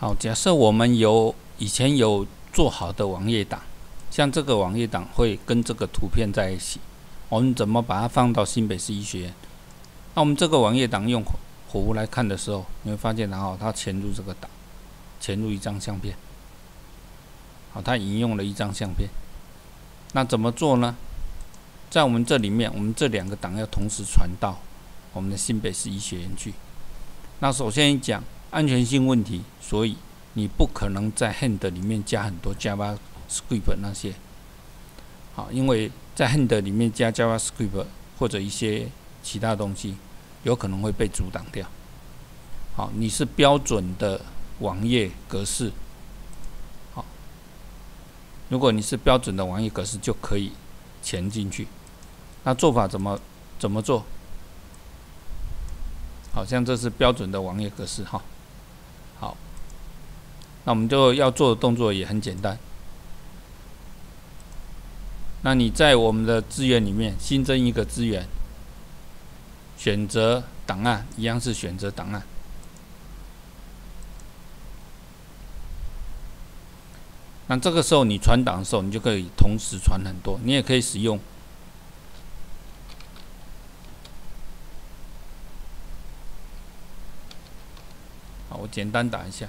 好，假设我们有以前有做好的网页档，像这个网页档会跟这个图片在一起，我们怎么把它放到新北市医学院？那我们这个网页档用火狐来看的时候，你会发现，然后它潜入这个档，潜入一张相片，好，它引用了一张相片。那怎么做呢？在我们这里面，我们这两个档要同时传到我们的新北市医学院去。那首先讲。安全性问题，所以你不可能在 Hand 里面加很多 JavaScript 那些，好，因为在 Hand 里面加 JavaScript 或者一些其他东西，有可能会被阻挡掉。好，你是标准的网页格式，好，如果你是标准的网页格式，就可以填进去。那做法怎么怎么做？好像这是标准的网页格式哈。好那我们就要做的动作也很简单。那你在我们的资源里面新增一个资源，选择档案，一样是选择档案。那这个时候你传档的时候，你就可以同时传很多。你也可以使用。好，我简单打一下。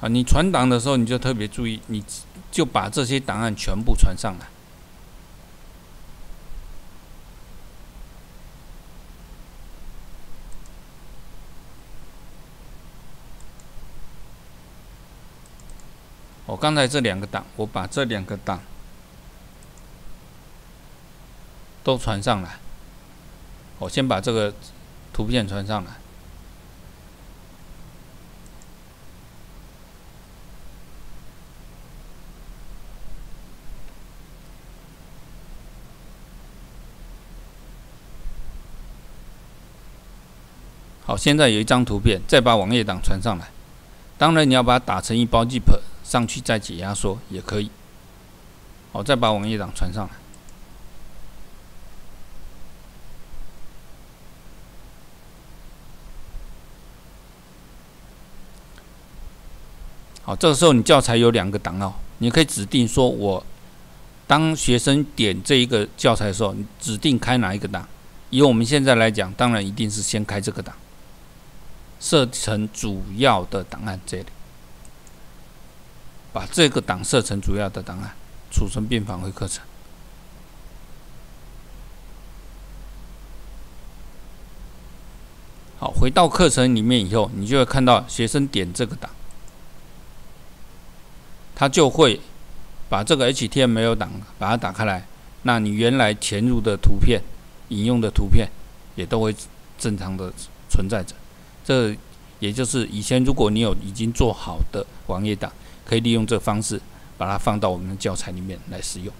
啊，你传档的时候，你就特别注意，你就把这些档案全部传上来。我刚才这两个档，我把这两个档都传上来。我先把这个图片传上来。好，现在有一张图片，再把网页档传上来。当然，你要把它打成一包 zip 上去，再解压缩也可以。好，再把网页档传上来。好，这个时候你教材有两个档哦，你可以指定说，我当学生点这一个教材的时候，你指定开哪一个档。以我们现在来讲，当然一定是先开这个档。设成主要的档案这里，把这个档设成主要的档案，储存并返回课程。好，回到课程里面以后，你就会看到学生点这个档，它就会把这个 HTML 档把它打开来，那你原来填入的图片、引用的图片也都会正常的存在着。这也就是以前，如果你有已经做好的网页档，可以利用这方式把它放到我们的教材里面来使用。